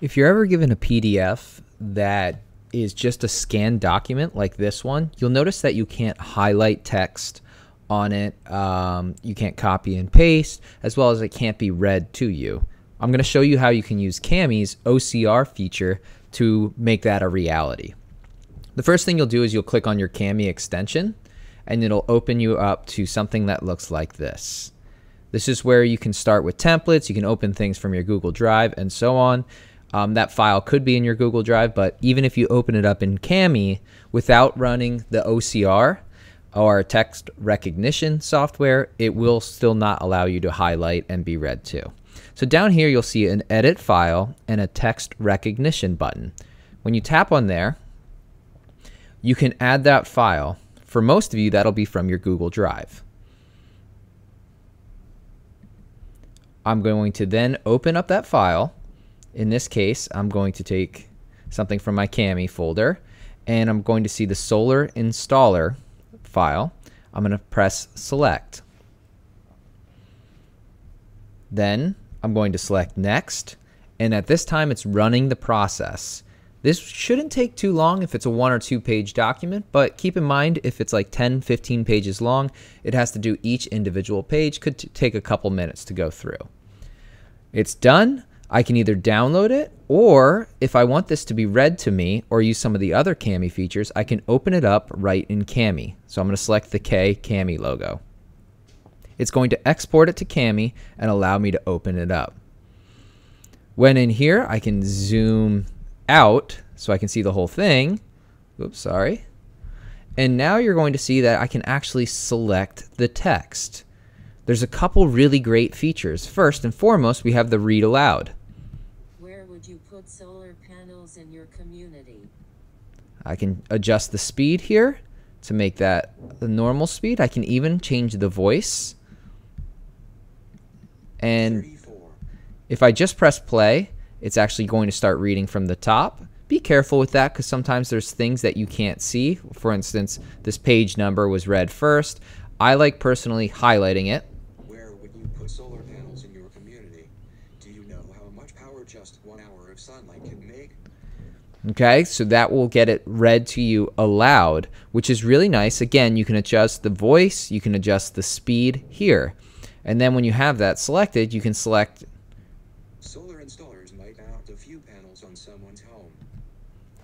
If you're ever given a PDF that is just a scanned document like this one, you'll notice that you can't highlight text on it. Um, you can't copy and paste, as well as it can't be read to you. I'm going to show you how you can use Kami's OCR feature to make that a reality. The first thing you'll do is you'll click on your Kami extension and it'll open you up to something that looks like this. This is where you can start with templates, you can open things from your Google Drive and so on. Um, that file could be in your Google Drive, but even if you open it up in Kami without running the OCR or text recognition software, it will still not allow you to highlight and be read to. So down here, you'll see an edit file and a text recognition button. When you tap on there, you can add that file. For most of you, that'll be from your Google Drive. I'm going to then open up that file in this case, I'm going to take something from my Kami folder and I'm going to see the solar installer file. I'm going to press select. Then I'm going to select next and at this time it's running the process. This shouldn't take too long if it's a one or two page document, but keep in mind if it's like 10, 15 pages long, it has to do each individual page, could take a couple minutes to go through. It's done. I can either download it or if I want this to be read to me or use some of the other Kami features, I can open it up right in Kami. So I'm going to select the K Kami logo. It's going to export it to Kami and allow me to open it up. When in here, I can zoom out so I can see the whole thing. Oops, sorry. And now you're going to see that I can actually select the text. There's a couple really great features. First and foremost, we have the read aloud put solar panels in your community? I can adjust the speed here to make that the normal speed. I can even change the voice. And 34. if I just press play, it's actually going to start reading from the top. Be careful with that because sometimes there's things that you can't see. For instance, this page number was read first. I like personally highlighting it just one hour of sunlight can make. Okay, so that will get it read to you aloud, which is really nice. Again, you can adjust the voice, you can adjust the speed here. And then when you have that selected, you can select Solar installers might mount a few panels on someone's home.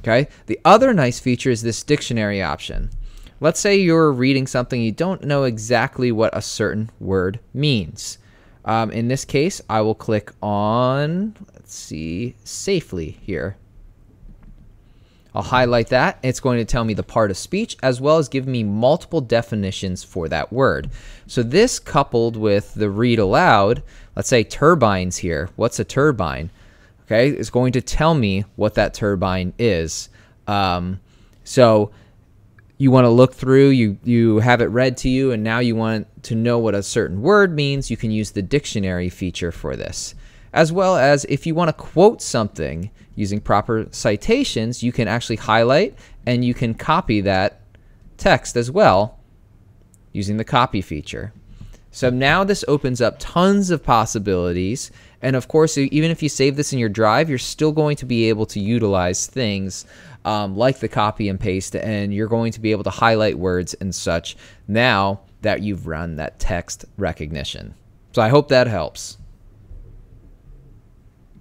Okay, the other nice feature is this dictionary option. Let's say you're reading something you don't know exactly what a certain word means. Um, in this case, I will click on, let's see, safely here. I'll highlight that. It's going to tell me the part of speech as well as give me multiple definitions for that word. So this coupled with the read aloud, let's say turbines here. What's a turbine? Okay, is going to tell me what that turbine is. Um, so you want to look through, you, you have it read to you, and now you want to know what a certain word means, you can use the dictionary feature for this. As well as if you want to quote something using proper citations, you can actually highlight and you can copy that text as well using the copy feature. So now this opens up tons of possibilities. And of course, even if you save this in your drive, you're still going to be able to utilize things um, like the copy and paste, and you're going to be able to highlight words and such now that you've run that text recognition. So I hope that helps.